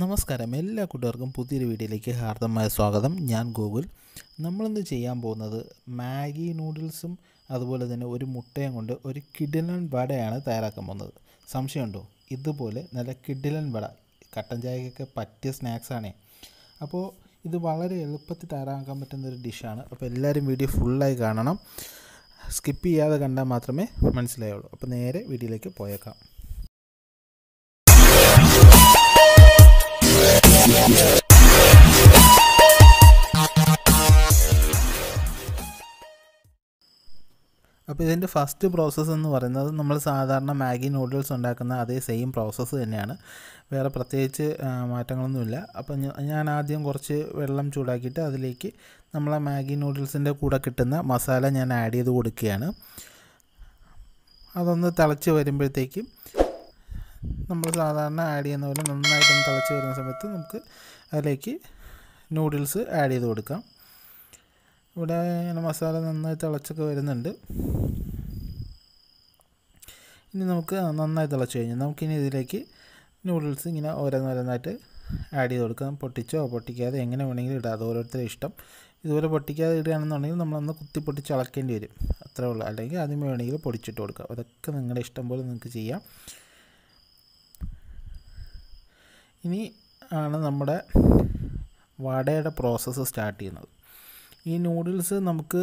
നമസ്കാരം. എല്ലാ കൂട്ടുകാർക്കും പുതിയൊരു വീഡിയോയിലേക്ക് ഹാർദമായ സ്വാഗതം. ഞാൻ ഗൂഗിൾ നമ്മളിന്ന് ചെയ്യാൻ പോകുന്നത് മാഗി നൂഡിൽസും അതുപോലെ തന്നെ ഒരു മുട്ടയും കൊണ്ട് ഒരു കിഡിലൻ വടയാണ് തയ്യാറാക്കാൻ പോകുന്നത്. സംശയമുണ്ടോ? ഇതുപോലെ നല്ല കിഡിലൻ വട. കട്ടൻ ചായക്കൊക്കെ പറ്റിയ സ്നാക്സാണേ. അപ്പോൾ ഇത് വളരെ എളുപ്പത്തിൽ തയ്യാറാക്കാൻ പറ്റുന്ന ഒരു ഡിഷാണ്. അപ്പോൾ എല്ലാവരും വീഡിയോ ഫുള്ളായി കാണണം. സ്കിപ്പ് ചെയ്യാതെ കണ്ടാൽ മാത്രമേ മനസ്സിലായുള്ളൂ. അപ്പോൾ നേരെ വീഡിയോയിലേക്ക് പോയേക്കാം. അപ്പോൾ ഇതിന്റെ ഫസ്റ്റ് പ്രോസസ്സ് എന്ന് പറയുന്നത് നമ്മൾ സാധാരണ മാഗി നൂഡിൽസ് ഉണ്ടാക്കുന്ന അതേ സെയിം പ്രോസസ്സ് തന്നെയാണ്. വേറെ പ്രത്യേകിച്ച് മാറ്റങ്ങളൊന്നുമില്ല. അപ്പോൾ ഞാൻ ആദ്യം കുറച്ച് വെള്ളം ചൂടാക്കിയിട്ട് അതിലേക്ക് നമ്മളെ മാഗി നൂഡിൽസിന്റെ കൂടെ കിട്ടുന്ന മസാല ഞാൻ ആഡ് ചെയ്ത് കൊടുക്കുകയാണ്. അതൊന്ന് തിളച്ച് വരുമ്പോഴത്തേക്കും നമ്മൾ സാധാരണ ആഡ് ചെയ്യുന്ന പോലെ നന്നായിട്ടൊന്ന് തിളച്ച് വരുന്ന സമയത്ത് നമുക്ക് അതിലേക്ക് നൂഡിൽസ് ആഡ് ചെയ്ത് കൊടുക്കാം. ഇവിടെ ഇങ്ങനെ മസാല നന്നായി തിളച്ചൊക്കെ വരുന്നുണ്ട്. ഇനി നമുക്ക് നന്നായി തിളച്ച് കഴിഞ്ഞു നമുക്കിനി ഇതിലേക്ക് നൂഡിൽസ് ഇങ്ങനെ ഓരോന്നോരോന്നായിട്ട് ആഡ് ചെയ്ത് കൊടുക്കാം. പൊട്ടിച്ചോ പൊട്ടിക്കാതെ എങ്ങനെ വേണമെങ്കിലും ഇടാം. അത് ഓരോരുത്തരുടെ ഇഷ്ടം. ഇതുപോലെ പൊട്ടിക്കാതെ ഇടുകയാണെന്നുണ്ടെങ്കിൽ നമ്മളൊന്ന് കുത്തി പൊട്ടിച്ച് ഇളക്കേണ്ടി വരും. അത്രേ ഉള്ളൂ. അല്ലെങ്കിൽ ആദ്യമേ വേണമെങ്കിൽ പൊടിച്ചിട്ട് കൊടുക്കാം. അതൊക്കെ നിങ്ങളുടെ ഇഷ്ടം പോലെ നിങ്ങൾക്ക് ചെയ്യാം. ഇനി ആണ് നമ്മുടെ വടയുടെ പ്രോസസ്സ് സ്റ്റാർട്ട് ചെയ്യുന്നത്. ഈ നൂഡിൽസ് നമുക്ക്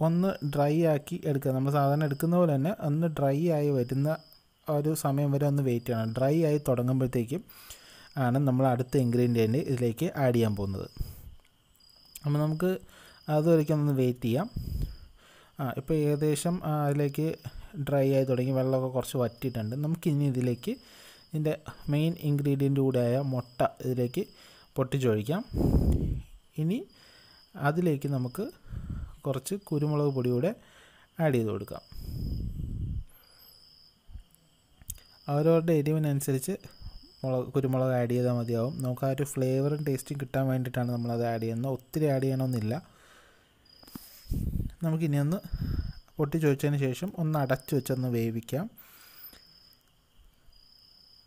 ഒന്ന് ഡ്രൈ ആക്കി എടുക്കുക നമ്മൾ സാധാരണ എടുക്കുന്ന പോലെ തന്നെ ഒന്ന് ഡ്രൈ ആയി വരുന്ന ഒരു സമയം വരെ ഒന്ന് വെയിറ്റ് ചെയ്യണം. ഡ്രൈ ആയി തുടങ്ങുമ്പോഴത്തേക്കും ആണ് നമ്മൾ അടുത്ത ഇൻഗ്രീഡിയന്റ് ഇതിലേക്ക് ആഡ് ചെയ്യാൻ പോകുന്നത്. അപ്പോൾ നമുക്ക് അതുവരയ്ക്കും ഒന്ന് വെയിറ്റ് ചെയ്യാം. ആ ഇപ്പോൾ ഏകദേശം അതിലേക്ക് ഡ്രൈ ആയി തുടങ്ങി വെള്ളമൊക്കെ കുറച്ച് വറ്റിയിട്ടുണ്ട്. നമുക്കിനി ഇതിലേക്ക് ഇതിന്റെ മെയിൻ ഇൻഗ്രീഡിയന്റ് കൂടെയായ മുട്ട ഇതിലേക്ക് പൊട്ടിച്ചൊഴിക്കാം. ഇനി അതിലേക്ക് നമുക്ക് കുറച്ച് കുരുമുളക് പൊടി കൂടെ ആഡ് ചെയ്ത് കൊടുക്കാം. അവരവരുടെ എരിവിനനുസരിച്ച് മുളക് കുരുമുളക് ആഡ് ചെയ്താൽ മതിയാവും. നമുക്ക് ആ ഒരു ഫ്ലേവറും ടേസ്റ്റും കിട്ടാൻ വേണ്ടിയിട്ടാണ് നമ്മളത് ആഡ് ചെയ്യുന്നത്. ഒത്തിരി ആഡ് ചെയ്യണമെന്നില്ല നമുക്കിനി ഒന്ന് പൊട്ടി ശേഷം ഒന്ന് അടച്ചു വെച്ചൊന്ന് വേവിക്കാം.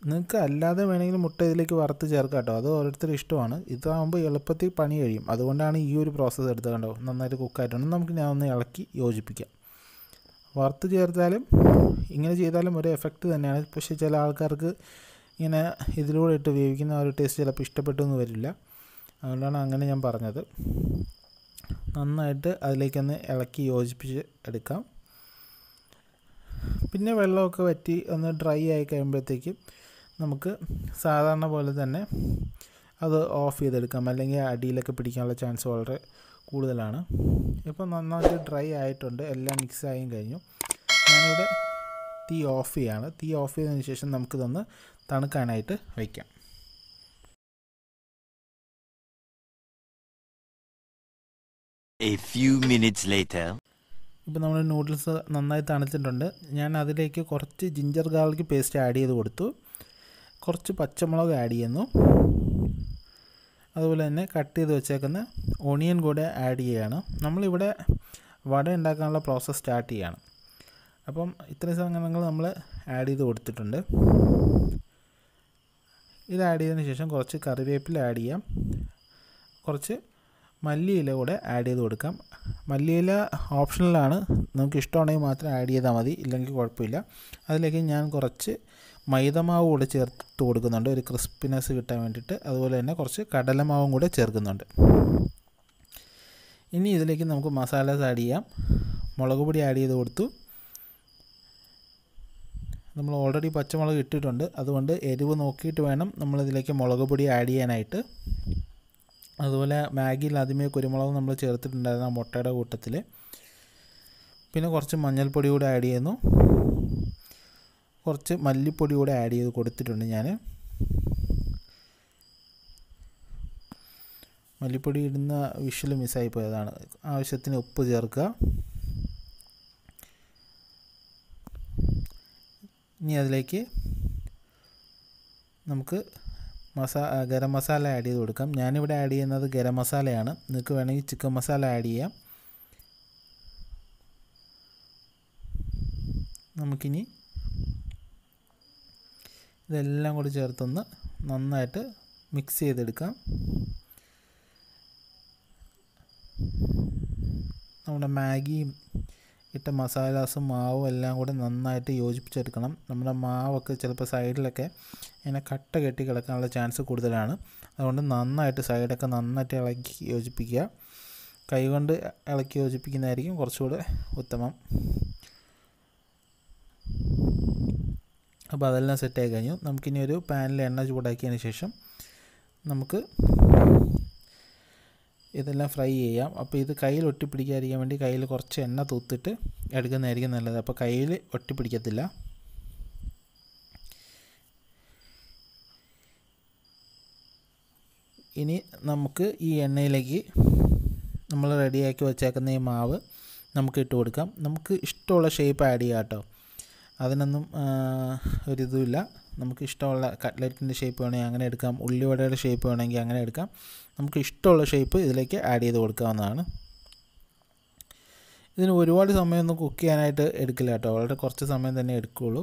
നിങ്ങൾക്ക് അല്ലാതെ വേണമെങ്കിൽ മുട്ട ഇതിലേക്ക് വറുത്ത് ചേർക്കാം കേട്ടോ. അത് ഓരോരുത്തരുടെ ഇഷ്ടമാണ്. ഇതാകുമ്പോൾ എളുപ്പത്തിൽ പണി കഴിയും. അതുകൊണ്ടാണ് ഈ ഒരു പ്രോസസ്സ് എടുത്തത് കണ്ടോ? നന്നായിട്ട് കുക്കായിട്ടുണ്ട് നമുക്ക് ഞാൻ ഒന്ന് ഇളക്കി യോജിപ്പിക്കാം. വറുത്ത് ചേർത്താലും ഇങ്ങനെ ചെയ്താലും ഒരു എഫക്റ്റ് തന്നെയാണ്. പക്ഷേ ചില ആൾക്കാർക്ക് ഇങ്ങനെ ഇതിലൂടെ ഇട്ട് വേവിക്കുന്ന ഒരു ടേസ്റ്റ് ചിലപ്പോൾ ഇഷ്ടപ്പെട്ടൊന്നും വരില്ല. അതുകൊണ്ടാണ് അങ്ങനെ ഞാൻ പറഞ്ഞത്. നന്നായിട്ട് അതിലേക്കൊന്ന് ഇളക്കി യോജിപ്പിച്ച് എടുക്കാം. പിന്നെ വെള്ളമൊക്കെ വറ്റി ഒന്ന് ഡ്രൈ ആയി കഴിയുമ്പോഴത്തേക്കും നമുക്ക് സാധാരണ പോലെ തന്നെ അത് ഓഫ് ചെയ്തെടുക്കാം. അല്ലെങ്കിൽ അടിയിലൊക്കെ പിടിക്കാനുള്ള ചാൻസ് വളരെ കൂടുതലാണ്. ഇപ്പോൾ നന്നായിട്ട് ഡ്രൈ ആയിട്ടുണ്ട്. എല്ലാം മിക്സ് ആയും കഴിഞ്ഞു. ഞാനിവിടെ തീ ഓഫ് ചെയ്യാണ്. തീ ഓഫ് ചെയ്തതിന് ശേഷം നമുക്കിതൊന്ന് തണുക്കാനായിട്ട് വയ്ക്കാം A few minutes later. ഇപ്പോൾ നമ്മൾ നൂഡിൽസ് നന്നായി തണുത്തിട്ടുണ്ട്. ഞാൻ അതിലേക്ക് കുറച്ച് ജിഞ്ചർ ഗാർലിക് പേസ്റ്റ് ആഡ് ചെയ്ത് കൊടുത്തു. കുറച്ച് പച്ചമുളക് ആഡ് ചെയ്യുന്നു. അതുപോലെ തന്നെ കട്ട് ചെയ്ത് വെച്ചേക്കുന്ന ഓണിയൻ കൂടെ ആഡ് ചെയ്യുകയാണ്. നമ്മളിവിടെ വട ഉണ്ടാക്കാനുള്ള പ്രോസസ്സ് സ്റ്റാർട്ട് ചെയ്യാണ്. അപ്പം ഇത്രയും സാധനങ്ങൾ നമ്മൾ ആഡ് ചെയ്ത് കൊടുത്തിട്ടുണ്ട്. ഇത് ആഡ് ചെയ്തതിന് ശേഷം കുറച്ച് കറിവേപ്പില ആഡ് ചെയ്യാം. കുറച്ച് മല്ലിയില കൂടെ ആഡ് ചെയ്ത് കൊടുക്കാം. മല്ലിയില ഓപ്ഷണലാണ് നമുക്ക് ഇഷ്ടമാണെങ്കിൽ മാത്രം ആഡ് ചെയ്താൽ മതി. ഇല്ലെങ്കിൽ കുഴപ്പമില്ല. അതിലേക്ക് ഞാൻ കുറച്ച് മൈദമാവ് കൂടെ ചേർത്ത് കൊടുക്കുന്നുണ്ട്. ഒരു ക്രിസ്പിനെസ് കിട്ടാൻ വേണ്ടിയിട്ട്. അതുപോലെ തന്നെ കുറച്ച് കടലമാവും കൂടെ ചേർക്കുന്നുണ്ട്. ഇനി ഇതിലേക്ക് നമുക്ക് മസാലാസ് ആഡ് ചെയ്യാം. മുളക് പൊടി ആഡ് ചെയ്ത് കൊടുത്തു. നമ്മൾ ഓൾറെഡി പച്ചമുളക് ഇട്ടിട്ടുണ്ട്. അതുകൊണ്ട് എരിവ് നോക്കിയിട്ട് വേണം നമ്മളിതിലേക്ക് മുളക് പൊടി ആഡ് ചെയ്യാനായിട്ട്. അതുപോലെ മാഗിയിൽ ആദ്യമേ കുരുമുളക് നമ്മൾ ചേർത്തിട്ടുണ്ടായിരുന്നു ആ മുട്ടയുടെ കൂട്ടത്തിൽ. പിന്നെ കുറച്ച് മഞ്ഞൾപ്പൊടി കൂടെ ആഡ് ചെയ്യുന്നു. കുറച്ച് മല്ലിപ്പൊടി കൂടെ ആഡ് ചെയ്ത് കൊടുത്തിട്ടുണ്ട് ഞാൻ. മല്ലിപ്പൊടി ഇടുന്ന വിഷ്വൽ മിസ്സായി പോയതാണ്. ആവശ്യത്തിന് ഉപ്പ് ചേർക്കുക. ഇനി അതിലേക്ക് നമുക്ക് മസാ ഗരം മസാല ആഡ് ചെയ്ത് കൊടുക്കാം. ഞാനിവിടെ ആഡ് ചെയ്യുന്നത് ഗരം മസാലയാണ്. നിങ്ങൾക്ക് വേണമെങ്കിൽ ചിക്കൻ മസാല ആഡ് ചെയ്യാം. നമുക്കിനി ഇതെല്ലാം കൂടി ചേർത്തൊന്ന് നന്നായിട്ട് മിക്സ് ചെയ്തെടുക്കാം. നമ്മുടെ മാഗിയും ഇട്ട മസാലാസും മാവും എല്ലാം കൂടെ നന്നായിട്ട് യോജിപ്പിച്ചെടുക്കണം. നമ്മുടെ മാവൊക്കെ ചിലപ്പോൾ സൈഡിലൊക്കെ ഇങ്ങനെ കട്ട കെട്ടി കിടക്കാനുള്ള ചാൻസ് കൂടുതലാണ്. അതുകൊണ്ട് നന്നായിട്ട് സൈഡൊക്കെ നന്നായിട്ട് ഇളക്കി യോജിപ്പിക്കുക. കൈകൊണ്ട് ഇളക്കി യോജിപ്പിക്കുന്നതായിരിക്കും കുറച്ചുകൂടെ ഉത്തമം. അപ്പോൾ അതെല്ലാം സെറ്റായി കഴിഞ്ഞു. നമുക്കിനി ഒരു പാനിൽ എണ്ണ ചൂടാക്കിയതിന് ശേഷം നമുക്ക് ഇതെല്ലാം ഫ്രൈ ചെയ്യാം. അപ്പോൾ ഇത് കയ്യിൽ ഒട്ടിപ്പിടിക്കാതിരിക്കാൻ വേണ്ടി കയ്യിൽ കുറച്ച് എണ്ണ തൂത്തിട്ട് എടുക്കുന്നതായിരിക്കും നല്ലത്. അപ്പോൾ കയ്യിൽ ഒട്ടിപ്പിടിക്കത്തില്ല. ഇനി നമുക്ക് ഈ എണ്ണയിലേക്ക് നമ്മൾ റെഡിയാക്കി വെച്ചേക്കുന്ന ഈ മാവ് നമുക്ക് ഇട്ട് കൊടുക്കാം. നമുക്ക് ഇഷ്ടമുള്ള ഷേപ്പ് ആഡ് ചെയ്യാം കേട്ടോ. അതിനൊന്നും ഒരിതുമില്ല. നമുക്ക് ഇഷ്ടമുള്ള കട്ട്ലറ്റിന്റെ ഷേപ്പ് വേണമെങ്കിൽ അങ്ങനെ എടുക്കാം. ഉള്ളിവടയുടെ ഷേപ്പ് വേണമെങ്കിൽ അങ്ങനെ എടുക്കാം. നമുക്ക് ഇഷ്ടമുള്ള ഷേപ്പ് ഇതിലേക്ക് ആഡ് ചെയ്ത് കൊടുക്കാവുന്നതാണ്. ഇതിന് ഒരുപാട് സമയമൊന്നും കുക്ക് ചെയ്യാനായിട്ട് എടുക്കില്ല കേട്ടോ. വളരെ കുറച്ച് സമയം തന്നെ എടുക്കുകയുള്ളൂ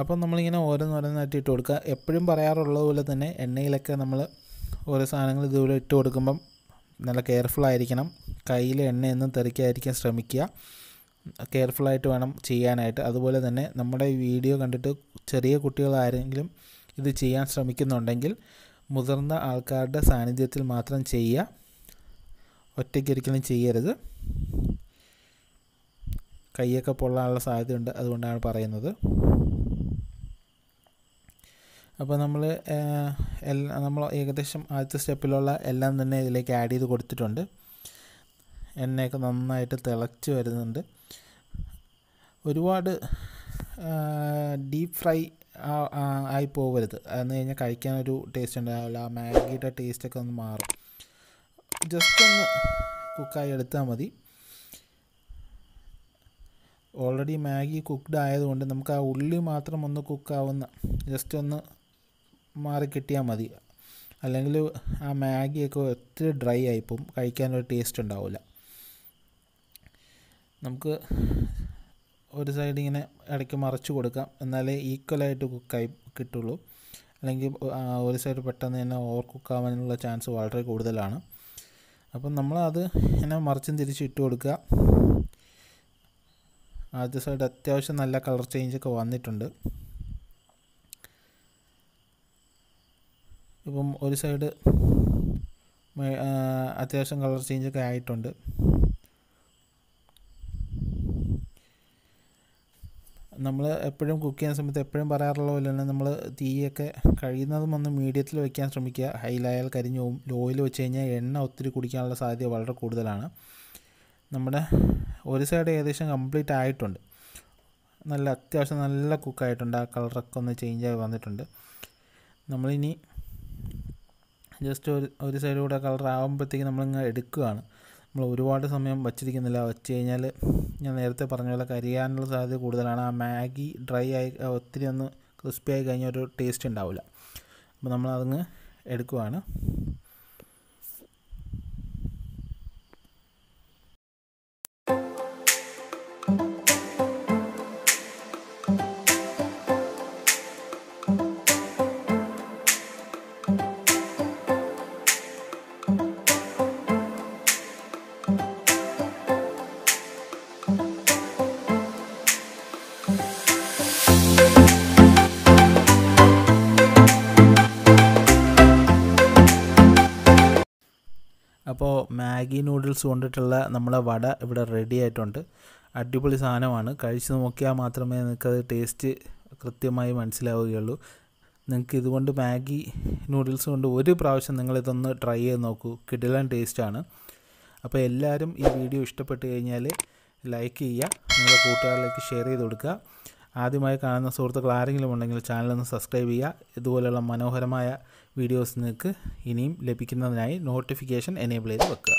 അപ്പം നമ്മളിങ്ങനെ ഓരോന്നോരോന്നായിട്ട് ഇട്ട് കൊടുക്കുക. എപ്പോഴും പറയാറുള്ളത് പോലെ തന്നെ എണ്ണയിലൊക്കെ നമ്മൾ ഓരോ സാധനങ്ങൾ ഇതുപോലെ ഇട്ട് കൊടുക്കുമ്പം നല്ല കെയർഫുൾ ആയിരിക്കണം. കയ്യിൽ എണ്ണയൊന്നും തെറിക്കാതിരിക്കാൻ ശ്രമിക്കുക. കെയർഫുള്ളായിട്ട് വേണം ചെയ്യാനായിട്ട്. അതുപോലെ തന്നെ നമ്മുടെ വീഡിയോ കണ്ടിട്ട് ചെറിയ കുട്ടികൾ ആരെങ്കിലും ഇത് ചെയ്യാൻ ശ്രമിക്കുന്നുണ്ടെങ്കിൽ മുതിർന്ന ആൾക്കാരുടെ സാന്നിധ്യത്തിൽ മാത്രം ചെയ്യുക. ഒറ്റയ്ക്കൊരിക്കലും ചെയ്യരുത്. കൈയൊക്കെ പൊള്ളാനുള്ള സാധ്യതയുണ്ട് അതുകൊണ്ടാണ് പറയുന്നത്. അപ്പോൾ നമ്മൾ എല്ലാം നമ്മൾ ഏകദേശം ആദ്യത്തെ സ്റ്റെപ്പിലുള്ള എല്ലാം തന്നെ ഇതിലേക്ക് ആഡ് ചെയ്ത് കൊടുത്തിട്ടുണ്ട്. എണ്ണയൊക്കെ നന്നായിട്ട് തിളച്ച് വരുന്നുണ്ട്. ഒരുപാട് ഡീപ്പ് ഫ്രൈ ആയി പോകരുത് എന്ന് കഴിഞ്ഞാൽ കഴിക്കാനൊരു ടേസ്റ്റ് ഉണ്ടാവില്ല. ആ മാഗിയുടെ ടേസ്റ്റൊക്കെ ഒന്ന് മാറും. ജസ്റ്റ് ഒന്ന് കുക്കായി എടുത്താൽ മതി. ഓൾറെഡി മാഗി കുക്ക്ഡ് ആയതുകൊണ്ട് നമുക്ക് ആ ഉള്ളി മാത്രം ഒന്ന് കുക്കാവുന്ന ജസ്റ്റ് ഒന്ന് മാറി കിട്ടിയാൽ മതി. അല്ലെങ്കിൽ ആ മാഗിയൊക്കെ ഒത്തിരി ഡ്രൈ ആയിപ്പോവും കഴിക്കാനൊരു ടേസ്റ്റ് ഉണ്ടാവില്ല നമുക്ക് ഒരു സൈഡ് ഇങ്ങനെ ഇടയ്ക്ക് മറിച്ച് കൊടുക്കാം. എന്നാലേ ഈക്വലായിട്ട് കുക്കായി കിട്ടുള്ളൂ. അല്ലെങ്കിൽ ഒരു സൈഡ് പെട്ടെന്ന് തന്നെ ഓവർ കുക്കാവാനുള്ള ചാൻസ് വളരെ കൂടുതലാണ്. അപ്പം നമ്മളത് ഇങ്ങനെ മറിച്ചും തിരിച്ച് ഇട്ട് കൊടുക്കുക. ആദ്യ സൈഡ് അത്യാവശ്യം നല്ല കളർ ചേഞ്ചൊക്കെ വന്നിട്ടുണ്ട്. ഇപ്പം ഒരു സൈഡ് അത്യാവശ്യം കളർ ചേഞ്ചൊക്കെ ആയിട്ടുണ്ട്. നമ്മൾ എപ്പോഴും കുക്ക് ചെയ്യുന്ന സമയത്ത് എപ്പോഴും പറയാറുള്ള പോലെ തന്നെ നമ്മൾ തീയൊക്കെ കഴിയുന്നതും ഒന്ന് മീഡിയത്തിൽ വെക്കാൻ ശ്രമിക്കുക. ഹൈലായാൽ കരിഞ്ഞു പോവും. ലോയിൽ വെച്ച് കഴിഞ്ഞാൽ എണ്ണ ഒത്തിരി കുടിക്കാനുള്ള സാധ്യത വളരെ കൂടുതലാണ്. നമ്മുടെ ഒരു സൈഡ് ഏകദേശം കംപ്ലീറ്റ് ആയിട്ടുണ്ട്. നല്ല അത്യാവശ്യം നല്ല കുക്കായിട്ടുണ്ട്. ആ കളറൊക്കെ ഒന്ന് ചേഞ്ച് ആയി വന്നിട്ടുണ്ട്. നമ്മളിനി ജസ്റ്റ് ഒരു ഒരു സൈഡ് കൂടെ കളർ ആകുമ്പോഴത്തേക്ക് നമ്മളിങ്ങനെ എടുക്കുകയാണ്. നമ്മൾ ഒരുപാട് സമയം വച്ചിരിക്കുന്നില്ല. വച്ച് കഴിഞ്ഞാൽ ഞാൻ നേരത്തെ പറഞ്ഞ പോലെ കരിയാനുള്ള സാധ്യത കൂടുതലാണ്. ആ മാഗി ഡ്രൈ ആയി ഒത്തിരി ഒന്ന് ക്രിസ്പി ആയി കഴിഞ്ഞാൽ ഒരു ടേസ്റ്റ് ഉണ്ടാവില്ല. അപ്പോൾ നമ്മൾ നമ്മളതങ്ങ് എടുക്കുവാണ്. മാഗി നൂഡിൽസ് കൊണ്ടിട്ടുള്ള നമ്മളെ വട ഇവിടെ റെഡി ആയിട്ടുണ്ട്. അടിപൊളി സാധനമാണ്. കഴിച്ച് നോക്കിയാൽ മാത്രമേ നിങ്ങൾക്കത് ടേസ്റ്റ് കൃത്യമായി മനസ്സിലാവുകയുള്ളൂ. നിങ്ങൾക്ക് ഇതുകൊണ്ട് മാഗി നൂഡിൽസ് കൊണ്ട് ഒരു പ്രാവശ്യം നിങ്ങളിതൊന്ന് ട്രൈ ചെയ്ത് നോക്കൂ. കിടിലൻ ടേസ്റ്റാണ് അപ്പോൾ എല്ലാവരും ഈ വീഡിയോ ഇഷ്ടപ്പെട്ട് കഴിഞ്ഞാൽ ലൈക്ക് ചെയ്യുക. നിങ്ങളുടെ കൂട്ടുകാരിലേക്ക് ഷെയർ ചെയ്ത് കൊടുക്കുക. ആദ്യമായി കാണുന്ന സുഹൃത്തുക്കൾ ആരെങ്കിലും ഉണ്ടെങ്കിൽ ചാനലൊന്ന് സബ്സ്ക്രൈബ് ചെയ്യുക. ഇതുപോലെയുള്ള മനോഹരമായ വീഡിയോസ് നിങ്ങൾക്ക് ഇനിയും ലഭിക്കുന്നതിനായി നോട്ടിഫിക്കേഷൻ എനേബിൾ ചെയ്ത് വെക്കുക.